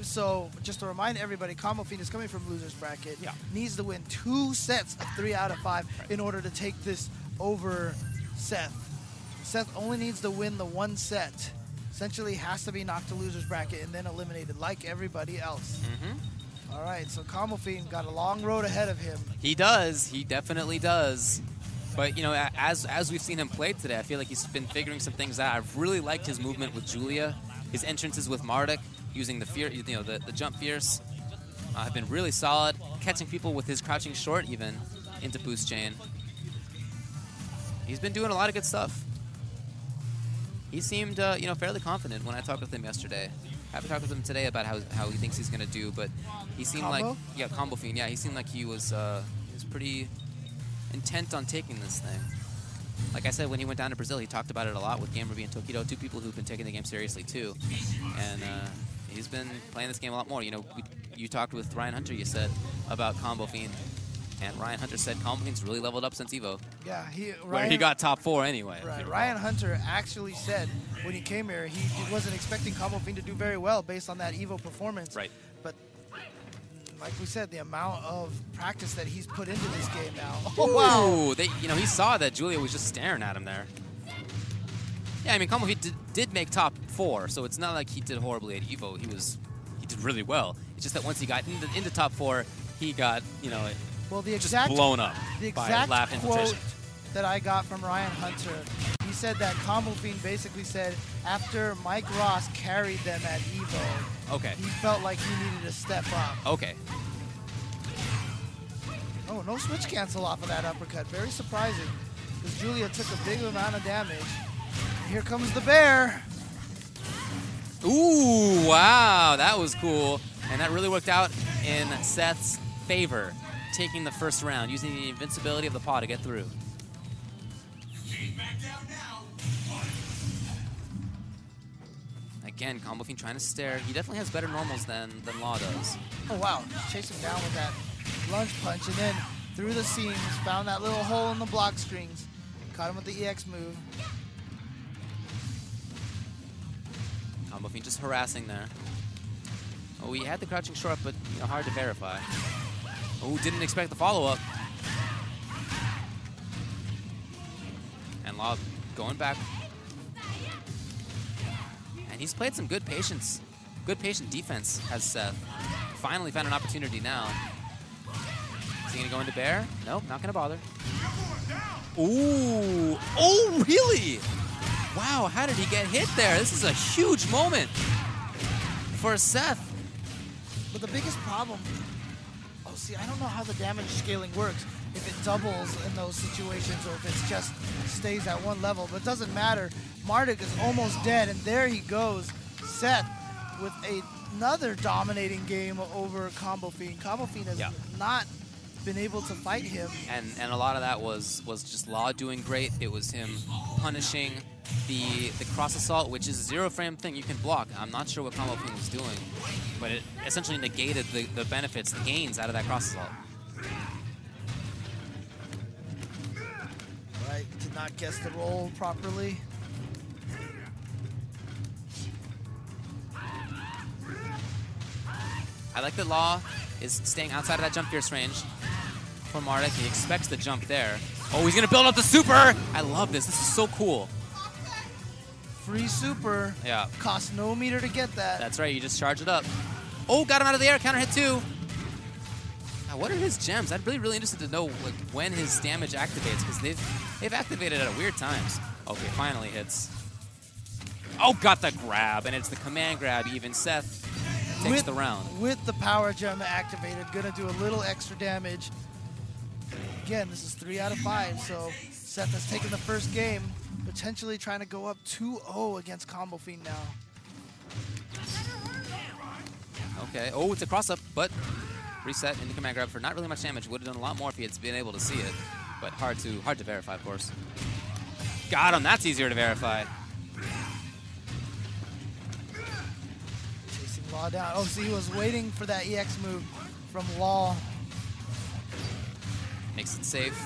So just to remind everybody, Combo Fiend is coming from losers bracket. Yeah. Needs to win two sets of three out of five in order to take this over Seth. Seth only needs to win the one set. Essentially, has to be knocked to losers bracket and then eliminated like everybody else. Mm-hmm. All right, so Combo Fiend got a long road ahead of him. He does. He definitely does. But you know, as as we've seen him play today, I feel like he's been figuring some things out. I've really liked his movement with Julia, his entrances with Marduk, using the fear, you know, the, the jump fierce. Uh, have been really solid, catching people with his crouching short even into boost chain. He's been doing a lot of good stuff. He seemed, uh, you know, fairly confident when I talked with him yesterday. I haven't talked with him today about how, how he thinks he's going to do, but he seemed like yeah, combo fiend. Yeah, he seemed like he was uh, he was pretty intent on taking this thing. Like I said, when he went down to Brazil, he talked about it a lot with Gamerbee and Tokido, two people who've been taking the game seriously too. And uh, he's been playing this game a lot more. You know, we, you talked with Ryan Hunter, you said, about Combo Fiend. And Ryan Hunter said Combo Fiend's really leveled up since Evo, Yeah, he where he got top four anyway. Right. Ryan. Hunter actually said when he came here, he, he wasn't expecting Combo Fiend to do very well based on that Evo performance. Right. But like we said, the amount of practice that he's put into this game now. Oh, wow. They, you know, he saw that Julia was just staring at him there. Yeah, I mean, Fiend did, did make top four, so it's not like he did horribly at Evo. He was, he did really well. It's just that once he got into, into top four, he got, you know, Well, the just blown up the by exact laugh quote that I got from Ryan Hunter, he said that Combo Fiend basically said after Mike Ross carried them at Evo, Okay, he felt like he needed to step up. okay. Oh, no switch cancel off of that uppercut. Very surprising. Because Julia took a big amount of damage. Here comes the bear. Ooh, wow, that was cool. And that really worked out in Seth's favor, taking the first round, using the invincibility of the paw to get through. Again, Combo Fiend trying to stare. He definitely has better normals than, than Law does. Oh, wow. Chase him down with that lunge punch. And then through the seams, found that little hole in the block strings. Caught him with the EX move. Combo Fiend just harassing there. Oh, he had the crouching short, but you know, hard to verify. Oh, didn't expect the follow-up. And Law going back. And he's played some good patience, good patient defense, has Seth. Finally found an opportunity now. Is he gonna go into bear? Nope, not gonna bother. Ooh, oh really? Wow, how did he get hit there? This is a huge moment for Seth. But the biggest problem, oh, see, I don't know how the damage scaling works. If it doubles in those situations or if it just stays at one level, but it doesn't matter. Marduk is almost dead, and there he goes. Seth with a, another dominating game over Combo Fiend. Combo Fiend has Yeah. not been able to fight him. And and a lot of that was was just Law doing great. It was him punishing the the cross assault, which is a zero frame thing you can block. I'm not sure what Combo Fiend was doing, but it essentially negated the, the benefits, the gains out of that cross assault. Right, did not guess the roll properly. I like that Law is staying outside of that jump fierce range for Marduk. He expects the jump there. Oh, he's gonna build up the super! I love this. This is so cool. Free super. Yeah. Cost no meter to get that. That's right, you just charge it up. Oh, got him out of the air, counter hit two. Now, what are his gems? I'd really, really interested to know like when his damage activates because they've they've activated at weird times. Okay, finally hits. Oh, got the grab, and it's the command grab. Even Seth takes with, the round. With the power gem activated, gonna do a little extra damage. Again, this is three out of five, so Seth has taken the first game, potentially trying to go up 2-0 against Combo Fiend now. Okay. Oh, it's a cross up, but reset into command grab for not really much damage. Would have done a lot more if he had been able to see it, but hard to hard to verify, of course. Got him. That's easier to verify. Law down. Oh, see, he was waiting for that EX move from Law. Makes it safe.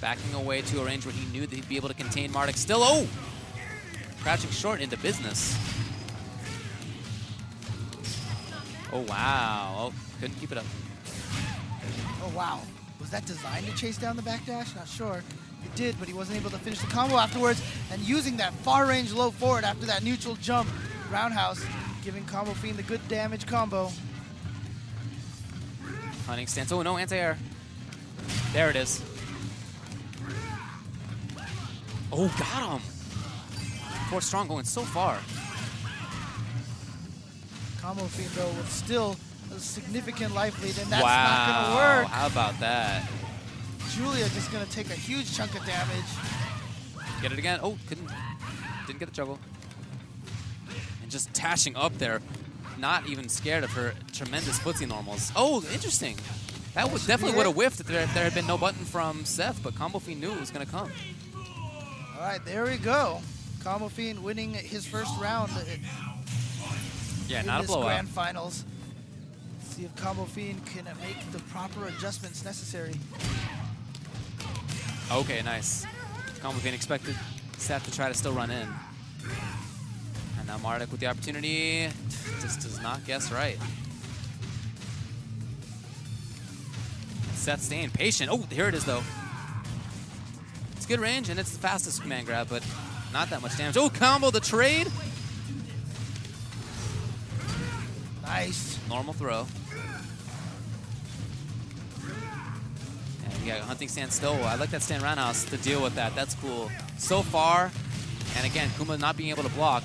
Backing away to a range where he knew that he'd be able to contain Marduk. Still, oh! Crouching short into business. Oh, wow. Oh, couldn't keep it up. Oh, wow. Was that designed to chase down the backdash? Not sure. It did, but he wasn't able to finish the combo afterwards. And using that far range low forward after that neutral jump, roundhouse, giving Combo Fiend the good damage combo. Hunting stance. Oh, no, anti-air. There it is. Oh, got him. Fort Strong going so far. Combo Fiend, though, with still a significant life lead, and that's wow. not going to work. How about that? Julia just going to take a huge chunk of damage. Get it again. Oh, couldn't. Didn't get the juggle. And just tashing up there. Not even scared of her tremendous footsie normals. Oh, interesting. That would definitely would have whiffed if there, if there had been no button from Seth, but Combo Fiend knew it was going to come. All right, there we go. Combo Fiend winning his first round yeah, not a blowout. grand finals. See if Combo Fiend can make the proper adjustments necessary. Okay, nice. Combo Fiend expected Seth to try to still run in. Now Marduk with the opportunity just does not guess right. Seth staying patient. Oh, here it is, though. It's good range, and it's the fastest command grab, but not that much damage. Oh, combo the trade. Nice. Normal throw. And got hunting stand still. I like that stand roundhouse to deal with that. That's cool. So far, and again, Kuma not being able to block.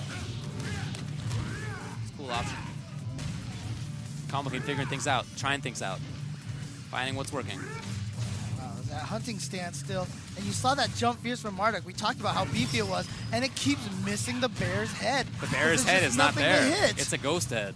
Cool option. King figuring things out, trying things out, finding what's working. Wow, that hunting stand still. And you saw that jump fierce from Marduk. We talked about how beefy it was, and it keeps missing the bear's head. The bear's head is not there. It's a ghost head.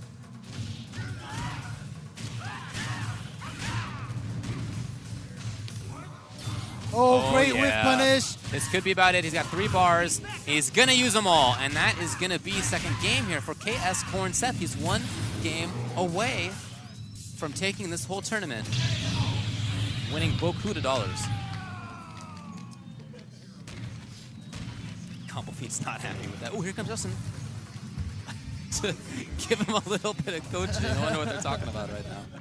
Oh, oh, great yeah. whiff punish. This could be about it. He's got three bars. He's going to use them all. And that is going to be second game here for KS Corn Seth. He's one game away from taking this whole tournament, winning de dollars. Combo Fiend's not happy with that. Oh, here comes Justin. to give him a little bit of coaching. I wonder what they're talking about right now.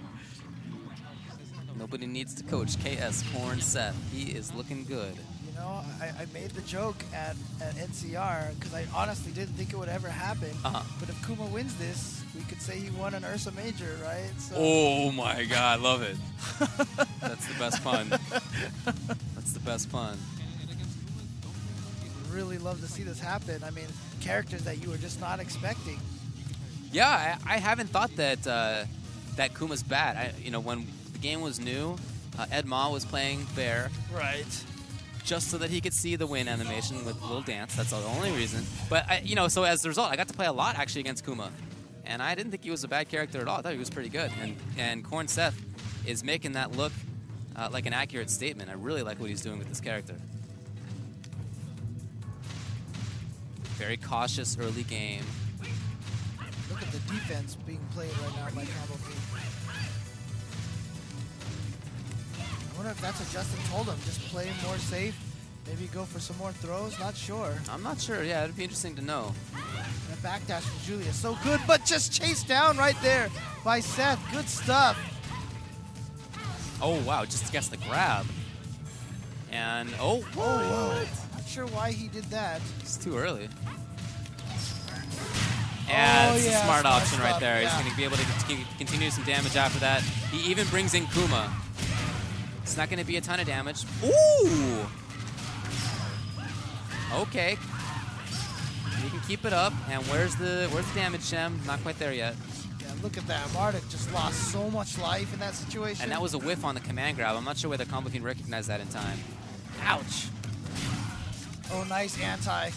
Nobody needs to coach KS Corn Seth. He is looking good. You know, I, I made the joke at, at NCR because I honestly didn't think it would ever happen. Uh-huh. But if Kuma wins this, we could say he won an Ursa Major, right? So Oh my god, I love it. That's the best pun. That's the best pun. really love to see this happen. I mean, characters that you were just not expecting. Yeah, I, I haven't thought that uh, that Kuma's bad. I, you know, when game was new, uh, Ed Ma was playing Bear Right. just so that he could see the win animation with a little dance. That's the only reason. But I, you know, so as a result, I got to play a lot actually against Kuma, and I didn't think he was a bad character at all. I thought he was pretty good. And and Corn Seth is making that look uh, like an accurate statement. I really like what he's doing with this character. Very cautious early game. Look at the defense being played right now by Combo Fiend. I wonder if that's what Justin told him. Just play more safe. Maybe go for some more throws. Not sure. I'm not sure. Yeah, it'd be interesting to know. And a backdash from Julia. So good, but just chased down right there by Seth. Good stuff. Oh wow, just guess the grab. And oh, Oh, whoa. Not sure why he did that. It's too early. Oh, yeah, Oh, it's yeah, a smart, smart option right there. yeah. He's going to be able to continue some damage after that. He even brings in Kuma. It's not going to be a ton of damage. Ooh! Okay. You can keep it up. And where's the where's the damage gem? Not quite there yet. Yeah, look at that. Marduk just lost so much life in that situation. And that was a whiff on the command grab. I'm not sure whether Combo can recognize that in time. Ouch. Oh, nice anti.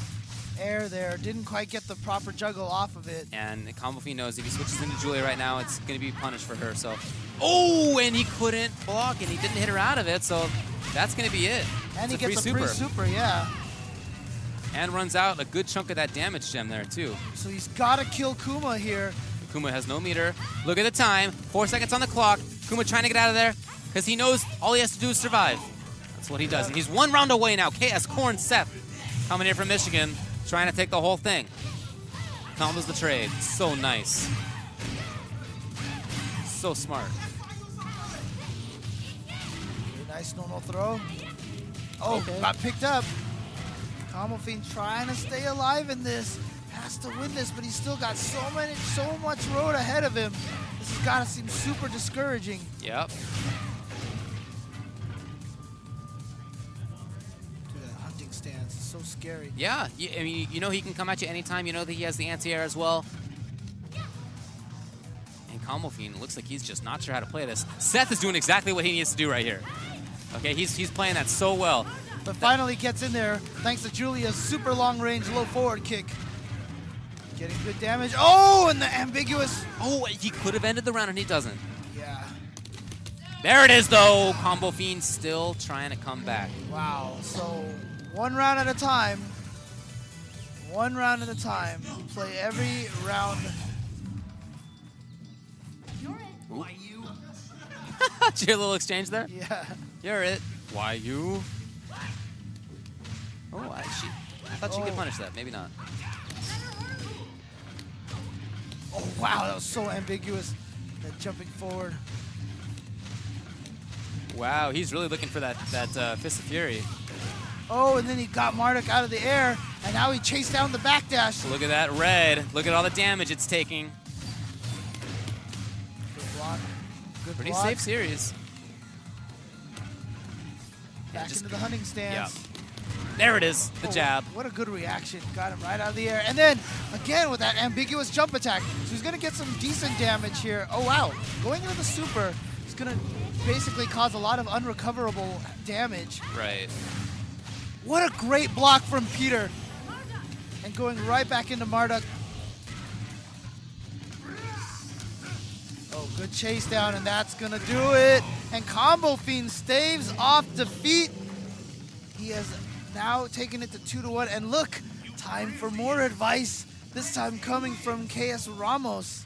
Air there. Didn't quite get the proper juggle off of it. And Combo Fiend knows if he switches into Julia right now, it's going to be punished for her. So, oh, and he couldn't block, and he didn't hit her out of it. So that's going to be it. And It's he a gets free a free super. super, yeah. And runs out a good chunk of that damage gem there too. So he's got to kill Kuma here. Kuma has no meter. Look at the time. Four seconds on the clock. Kuma trying to get out of there because he knows all he has to do is survive. That's what he does. And he's one round away now. KS Corn Seth coming here from Michigan, trying to take the whole thing. Combos the trade. So nice. So smart. Nice normal throw. Oh, Okay. got picked up. Combo Fiend trying to stay alive in this. Has to win this, but he's still got so many, so much road ahead of him. This has got to seem super discouraging. Yep. Yeah, you, I mean, you know he can come at you anytime. You know that he has the anti-air as well. And Combo Fiend looks like he's just not sure how to play this. Seth is doing exactly what he needs to do right here. Okay, he's, he's playing that so well. But finally gets in there thanks to Julia's super long range low forward kick. Getting good damage. Oh, and the ambiguous. Oh, he could have ended the round and he doesn't. Yeah. There it is, though. Combo Fiend still trying to come back. Wow. So one round at a time. One round at a time. You play every round. Did you hear a little exchange there? Yeah. You're it. Why you? Oh, I, she, I thought she could Oh. punish that. Maybe not. Oh wow, that was so ambiguous. That jumping forward. Wow, he's really looking for that that uh, Fist of Fury. Oh, and then he got Marduk out of the air, and now he chased down the backdash. Look at that red. Look at all the damage it's taking. Good block. Good Pretty block. safe series. Yeah, Back just- into the hunting stance. There it is, the Oh, jab. What a good reaction. Got him right out of the air. And then, again, with that ambiguous jump attack. So he's going to get some decent damage here. Oh, wow. Going into the super is going to basically cause a lot of unrecoverable damage. Right. What a great block from Peter. And going right back into Marduk. Oh, good chase down, and that's going to do it. And Combo Fiend staves off defeat. He has now taken it to 2 to 1. And look, time for more advice. This time coming from KS Ramos.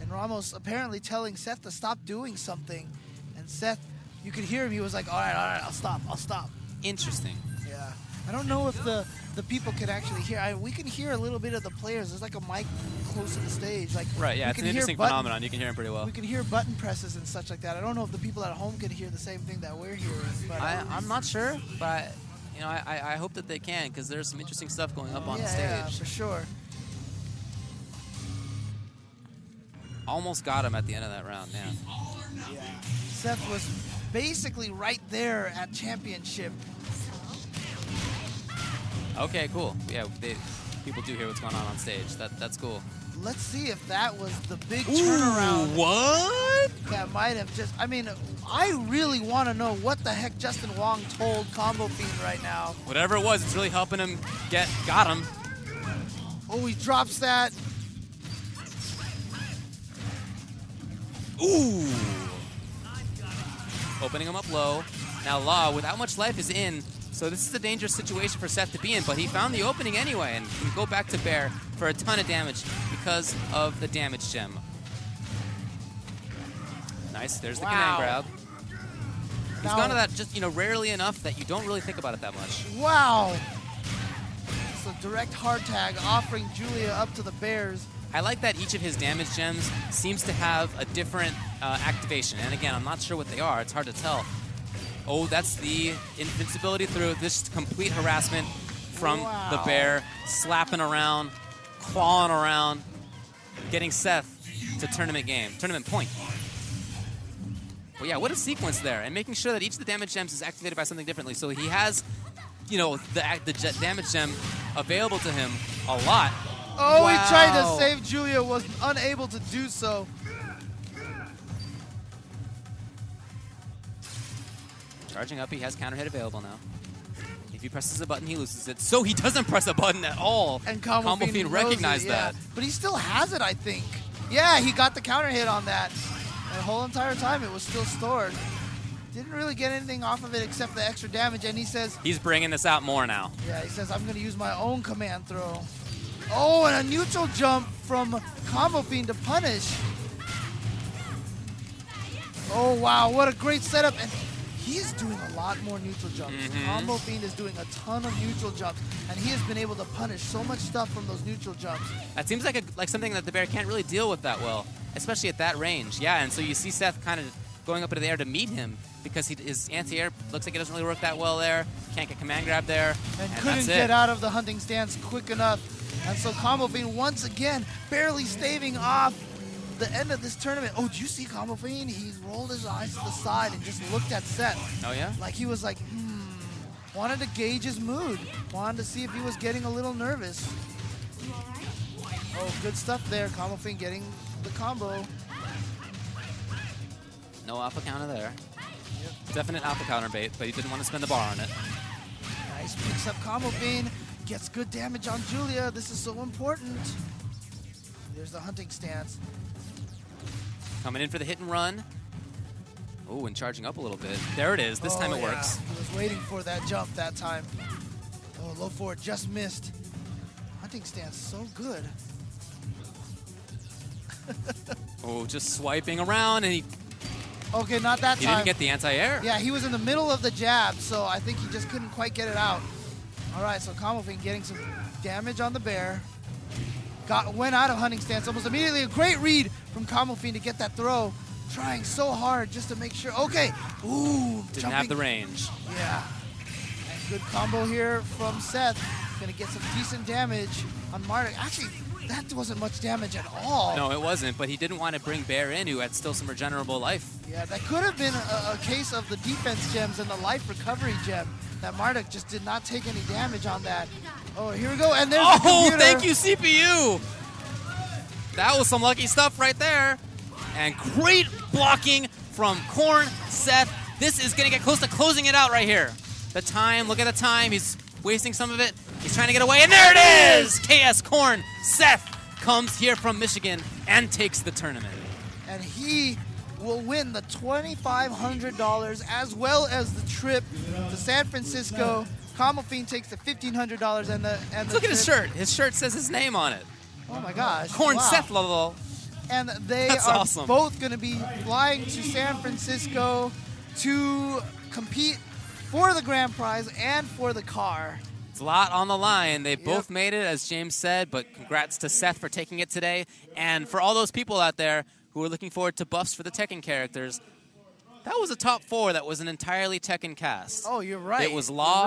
And Ramos apparently telling Seth to stop doing something. And Seth, you could hear him. He was like, all right, all right, I'll stop, I'll stop. Interesting. Yeah. I don't know if the, the people can actually hear. I, we can hear a little bit of the players. There's like a mic close to the stage. Like Right, yeah, it's an interesting button- phenomenon. You can hear him pretty well. We can hear button presses and such like that. I don't know if the people at home can hear the same thing that we're hearing. But I, um, I'm not sure, but you know, I, I I hope that they can because there's some interesting stuff going up on yeah, the stage. yeah, for sure. Almost got him at the end of that round, man. Yeah. Seth was basically right there at championship. Okay, cool. Yeah, they, people do hear what's going on on stage. That that's cool. Let's see if that was the big turnaround. what? That might have just. I mean, I really want to know what the heck Justin Wong told Combo Fiend right now. Whatever it was, it's really helping him get got him. Oh, he drops that. Ooh. Opening him up low. Now Law, without much life, is in. So this is a dangerous situation for Seth to be in, but he found the opening anyway and can go back to Bear for a ton of damage because of the damage gem. Nice, there's the Wow. command grab. He's Now- gone to that just, you know, rarely enough that you don't really think about it that much. Wow. It's a direct hard tag offering Julia up to the Bears. I like that each of his damage gems seems to have a different uh, activation. And again, I'm not sure what they are. It's hard to tell. Oh, that's the invincibility through. This complete harassment from the bear, slapping around, clawing around, getting Seth to tournament game, tournament point. Well, yeah, what a sequence there, and making sure that each of the damage gems is activated by something differently. So he has, you know, the, the damage gem available to him a lot. Oh, he tried to save Julia, was unable to do so. Charging up, he has counter hit available now. If he presses a button, he loses it. So he doesn't press a button at all. And Combo, Fiend, Fiend recognized it, yeah. that. But he still has it, I think. Yeah, he got the counter hit on that. The whole entire time it was still stored. Didn't really get anything off of it except the extra damage. And he says, He's bringing this out more now. yeah, he says, I'm going to use my own command throw. Oh, and a neutral jump from Combo Fiend to punish. Oh, wow, what a great setup. And he's doing a lot more neutral jumps. Mhm. Combo Fiend is doing a ton of neutral jumps, and he has been able to punish so much stuff from those neutral jumps. That seems like a, like something that the bear can't really deal with that well, especially at that range. Yeah, and so you see Seth kind of going up into the air to meet him because he, his anti-air looks like it doesn't really work that well there. Can't get command grab there, and, and couldn't get out of the hunting stance quick enough. And so Combo Fiend once again barely staving off the end of this tournament. Oh, did you see Combo Fiend? He rolled his eyes to the side and just looked at Seth. Oh yeah. Like he was like, hmm, wanted to gauge his mood. Wanted to see if he was getting a little nervous. Oh, good stuff there. Combo Fiend getting the combo. No alpha counter there. Yep. Definite alpha counter bait, but he didn't want to spend the bar on it. Nice picks up Combo Fiend. Gets good damage on Julia. This is so important. There's the hunting stance. Coming in for the hit and run. Oh, and charging up a little bit. There it is. This oh, time Oh, it yeah. works. He was waiting for that jump that time. Oh, low forward just missed. Hunting stance so good. Oh, just swiping around, and he, Okay, not that he time. didn't get the anti-air. Yeah, he was in the middle of the jab, so I think he just couldn't quite get it out. All right, so Combo getting some damage on the bear. Got went out of hunting stance almost immediately. A great read from Combo to get that throw. Trying so hard just to make sure. Okay. Ooh, Didn't jumping. have the range. Yeah. And good combo here from Seth. Gonna get some decent damage on Marduk. Actually, that wasn't much damage at all. No, it wasn't, but he didn't want to bring Bear in, who had still some regenerable life. Yeah, that could have been a, a case of the defense gems and the life recovery gem. That Marduk just did not take any damage on that. Oh, here we go, and there's the Oh, computer. thank you, CPU. That was some lucky stuff right there. And great blocking from Corn Seth. This is going to get close to closing it out right here. The time, look at the time. He's wasting some of it. He's trying to get away, and there it is! KS Corn Seth comes here from Michigan and takes the tournament. And he will win the $2,500 as well as the trip to San Francisco. Combo takes the $1,500 and the and the Look at his shirt. His shirt says his name on it. Oh my gosh. Corn wow. Seth level. and they That's are awesome. both going to be flying to San Francisco to compete for the grand prize and for the car. It's a lot on the line. They Yep. both made it, as James said, but congrats to Seth for taking it today. And for all those people out there who are looking forward to buffs for the Tekken characters, that was a top four that was an entirely Tekken cast. Oh, you're right. It was Law.